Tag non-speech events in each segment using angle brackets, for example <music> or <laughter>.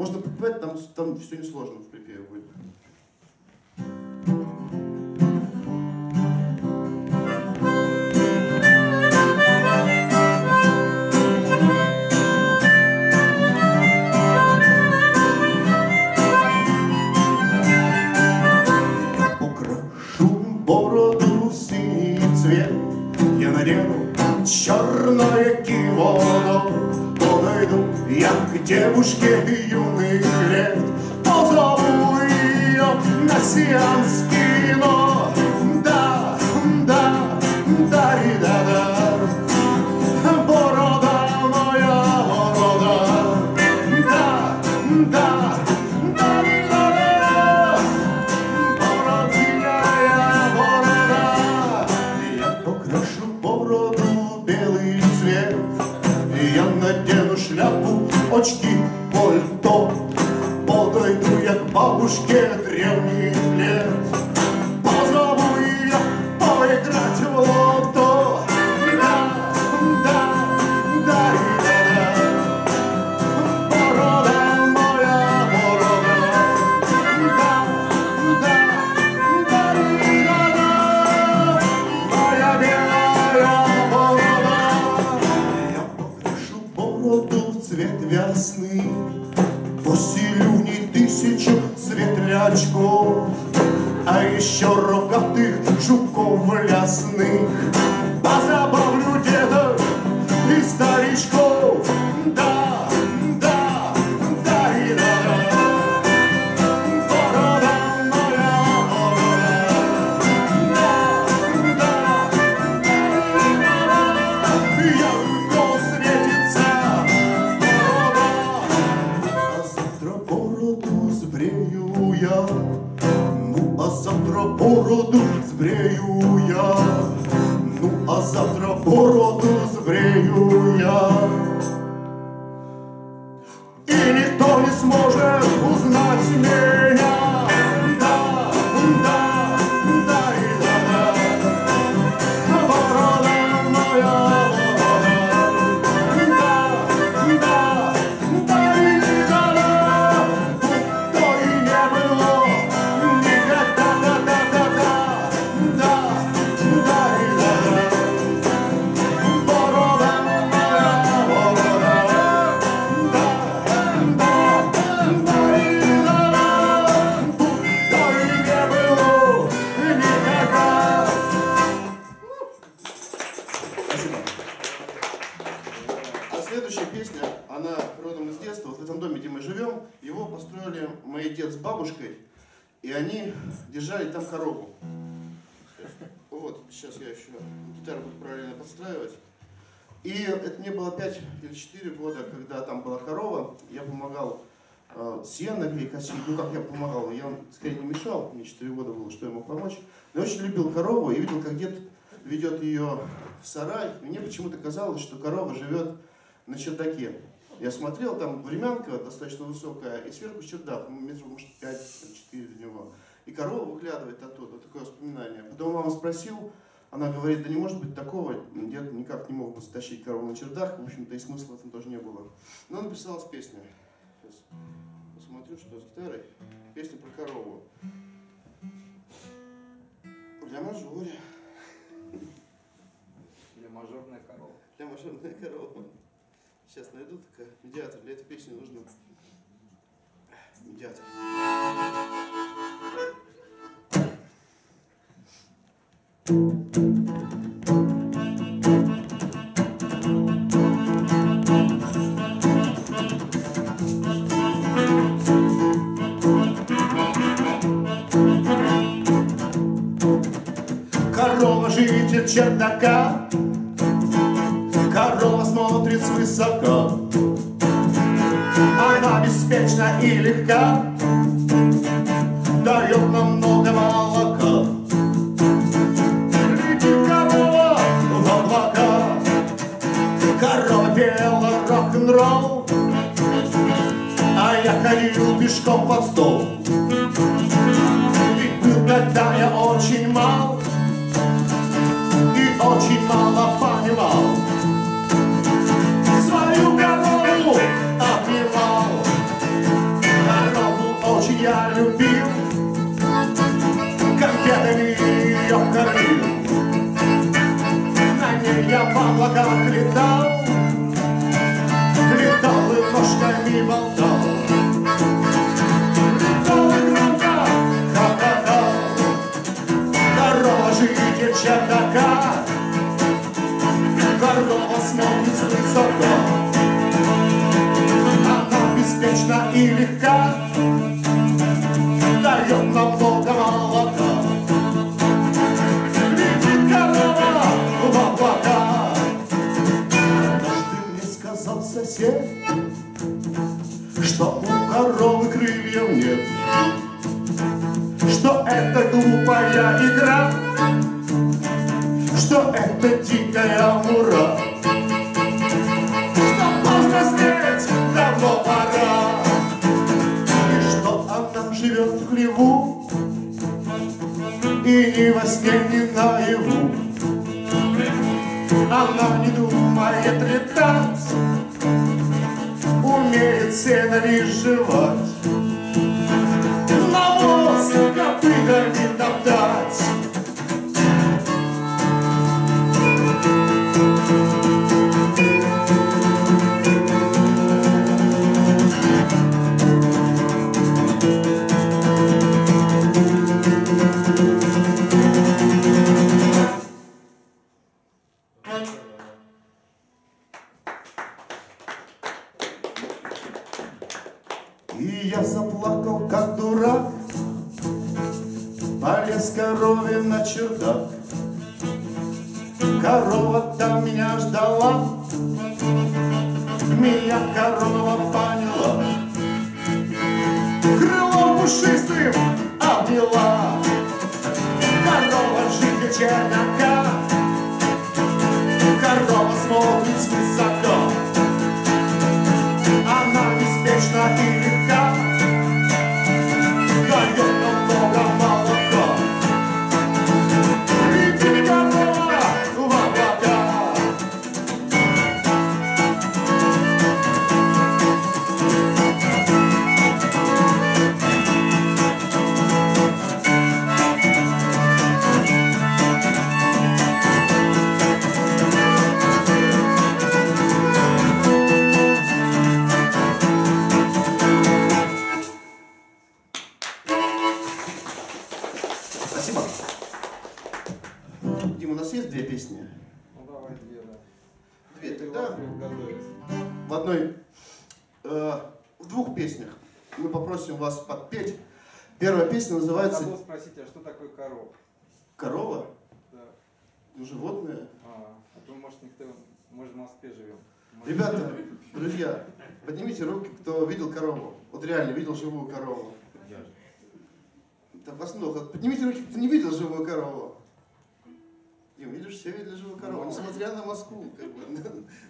Можно подпевать, там, там все несложно в припеве будет. Черное кимоно, Подойду я к девушке юных на бабушке древних лет, А еще рогатых жуков лясных. Позабавлю дедов и старичков, завтра бороду сбрею я. Ну, а завтра бороду сбрею я. И никто не сможет узнать меня. Сейчас я еще гитару буду правильно подстраивать. И это мне было 5 или 4 года, когда там была корова, я помогал э, сено ей косить, ну как я помогал, я скорее не мешал, мне 4 года было, что я мог помочь. Но я очень любил корову и видел, как дед ведет ее в сарай. Мне почему-то казалось, что корова живет на чердаке. Я смотрел, там времянка достаточно высокая, и сверху чердак, ну, метров, может, 5-4 для него. И корова выглядывает оттуда, такое воспоминание. Потом мама спросил, она говорит, да не может быть такого, дед никак не мог бы стащить корову на чердак, в общем-то и смысла в этом тоже не было. Но написалась песня. Сейчас посмотрю, что с гитарой. Песня про корову. Для мажоря. Или мажорная корова. Для мажорная корова. Сейчас найду такая медиатор. Для этой песни нужно медиатор. Корова житель чердака, корова смотрит свысока. Она беспечна и легка, пела рок-н-ролл, а я ходил пешком под стол. И был когда я очень мал, и очень мало понимал. Свою корову обнимал, я любил, конфетами ее кормил. На ней я в облаках летал и ножками болтал. Летал и громко что у коровы крыльев нет, что это глупая игра, что это дикая мура, что повзрослеть давно пора, и что она живет в хлеву, и ни во сне, ни наяву. Она не думает летать, умеет сено лишь жевать. Дурак, Полез корове на чердак. Корова там меня ждала, Меня корова поняла, Крылом пушистым обняла. Корова житель чердака, Корова смотрит свысока. Она беспечна и Спасибо. Дим, у нас есть две песни? Ну давай две, да. Две. Тогда в одной, э, в двух песнях мы попросим вас подпеть. Первая песня называется Забыл спросить, а что такое корова? «Корова». Да. Ну, животное. А, а то, может, никто, мы же в Москве живем. Может, Ребята, друзья, поднимите руки, кто видел корову. Вот реально видел живую корову. Да вас много. Поднимите руки, кто не видел живую корову. Дим, видишь, все видели живую корову, несмотря на Москву, как бы, <laughs>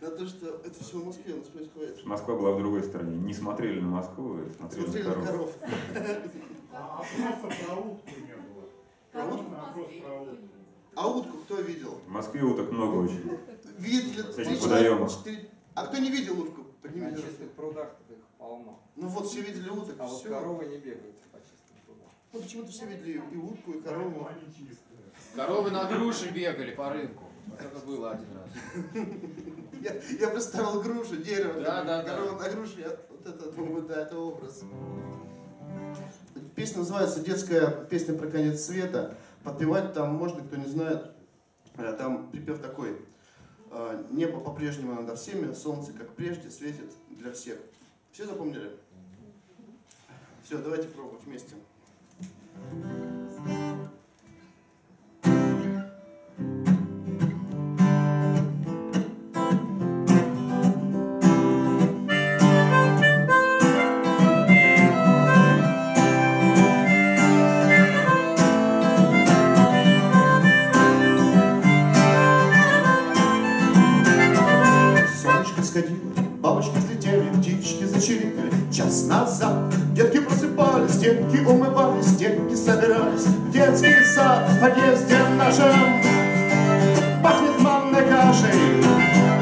на, на то, что это все в Москве у нас происходит. Москва была в другой стороне. Не смотрели на Москву, а смотрели, Смотрели на на коров. коров. <laughs> А опроса про утку не было. Про утку? Опрос про утку. А утку кто видел? В Москве уток много очень. Видели три человека, А кто не видел утку? На Поднимите руки. чистых прудах их полно. Ну вот, все видели уток, А вот коровы не бегают по чистым прудам. Ну почему-то все видели и утку, и корову. Поэтому они чистые. Коровы на груши бегали по рынку. Вот это было один раз. Я, я представил грушу, дерево, Да, да, да. корова на груше, я, вот это, думаю, да, это образ. Песня называется «Детская песня про конец света». Подпевать там можно, кто не знает. Э, Там припев такой. э, Небо по-прежнему над всеми, солнце, как прежде, светит для всех. Все запомнили? Все, давайте пробовать вместе. Mm-hmm. пляжем Пахнет манной кашей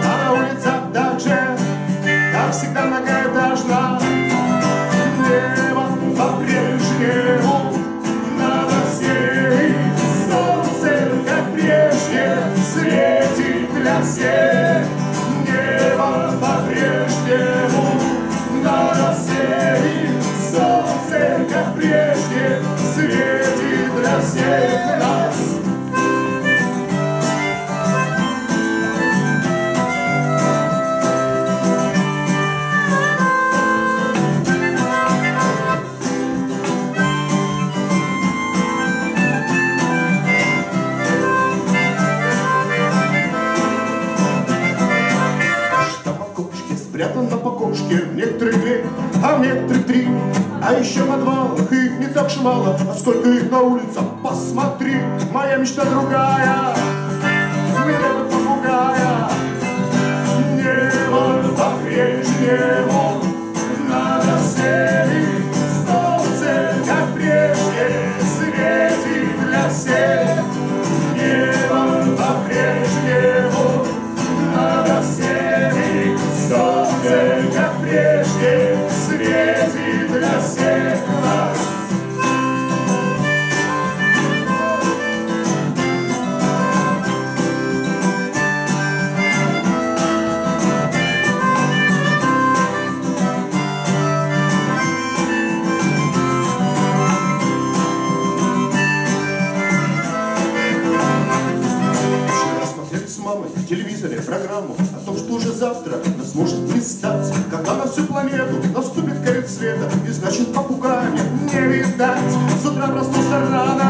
А на улицах также. Там всегда ногая должна. Небо по-прежнему На всей Солнце, как прежде Светит для всех. Небо по-прежнему На всей Солнце, как прежде Светит для всех. Еще подвалах их не так же мало, а сколько их на улицах, посмотри, моя мечта другая. Меня бы попугая, небо по-прежнему надо прости, сарана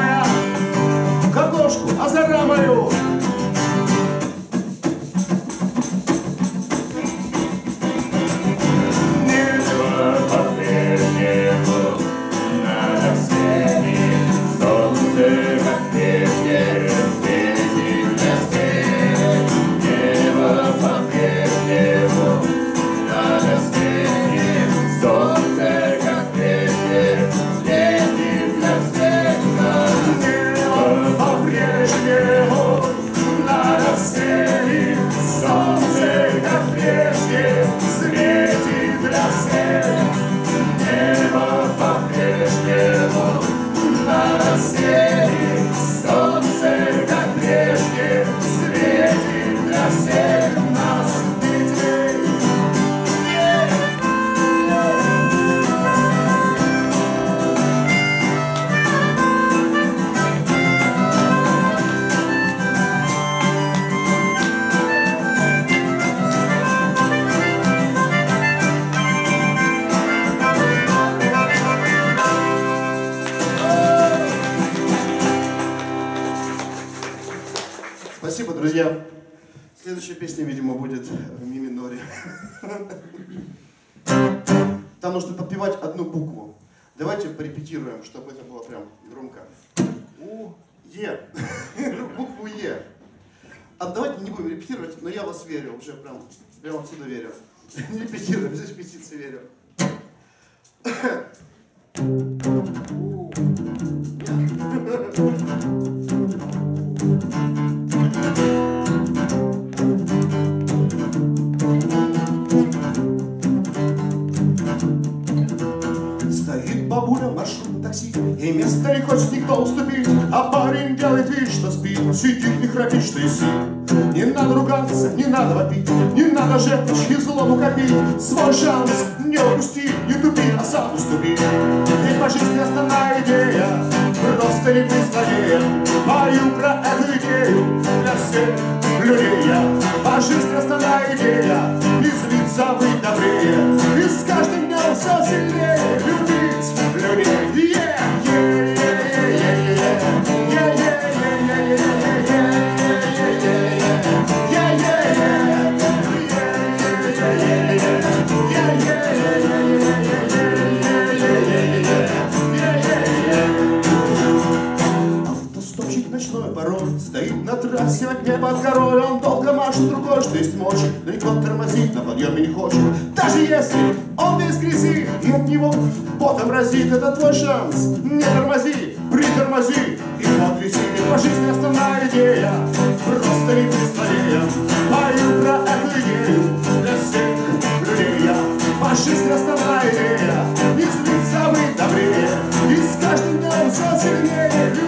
Спасибо, друзья. Следующая песня, видимо, будет в ми миноре. Там нужно подпевать одну букву. Давайте порепетируем, чтобы это было прям громко. У, Е. <laughs> Букву Е. А давайте не будем репетировать, но я вас верю, уже прям, прям отсюда верю. <laughs> Не репетируем, без репетиции верю. Стоит <laughs> спит, сидит и храпит, что и сидит. Не надо ругаться, не надо вопить, не надо жечь и злобу копить, свой шанс не упусти, не тупи, а сам уступи. Стоит на трассе во тьме под горой. Он долго машет рукой, что есть мочи Далеко тормозить на подъеме не хочет. Даже если он весь грязи И от него потом разит Это твой шанс, не тормози Притормози и Ведь по жизни основная идея. Просто не злодеем Пою про эту идею. Для всех людей я. По жизни основная идея. Не злиться быть добрее. И с каждым днем все сильнее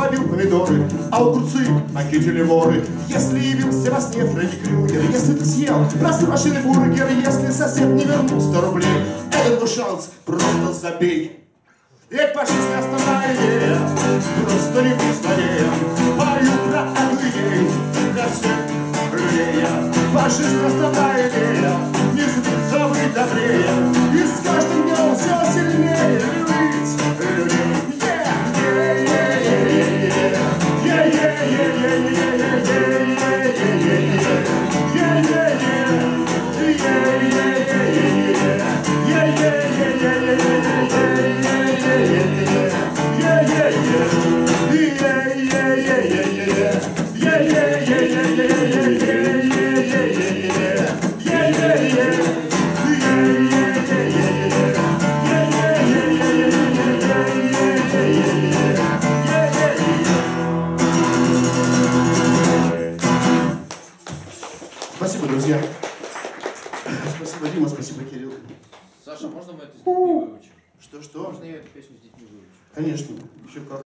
побил помидоры, а огурцы похитили воры. Если явился во сне Фредди Крюгер, если ты съел просроченный бургер, если сосед не вернул 100 рублей, это твой шанс, просто забей. Ведь основная идея, просто не злодеем. Пою про идею для всех людей. Фашист основная идея, не забыться быть добрее. И с каждым днем все сильнее